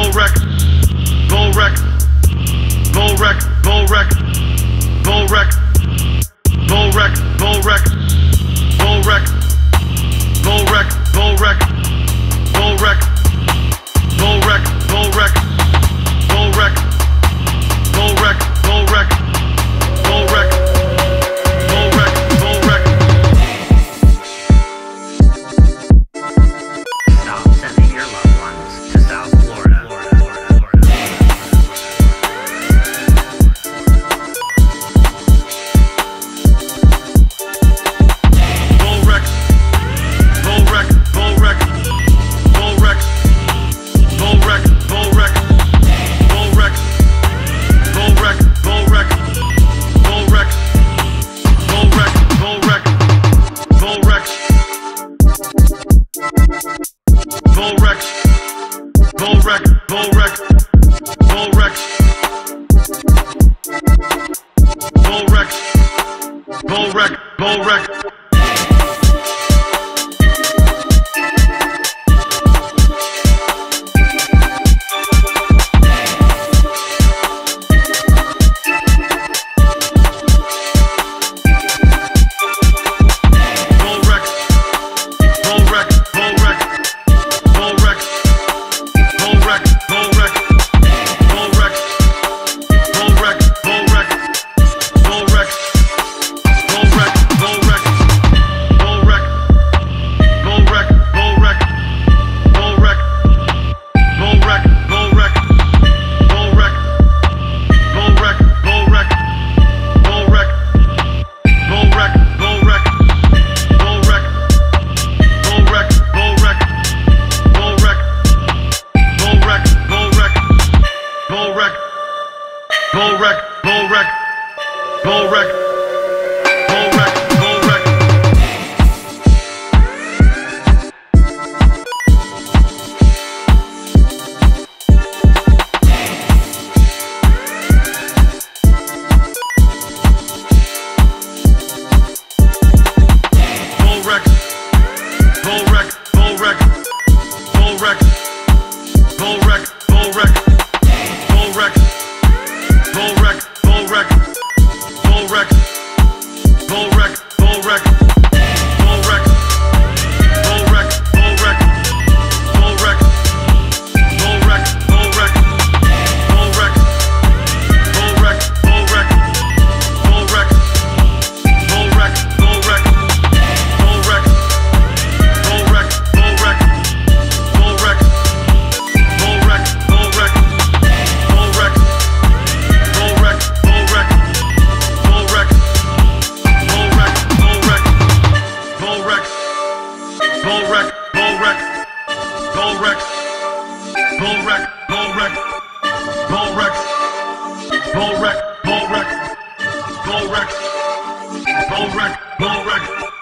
bull wreck, bull wreck, bull wreck, bull wreck, bull wreck, bull wreck, bull wreck, bull wreck, bull wreck, bull wreck, bull wreck. bull rex, bull rex, bull rex, bull bull bull bull. Bull wreck, bull wreck, bull wreck. record. Go wreck. Go wreck. Go wreck. Go wreck. Go wreck. Go wreck.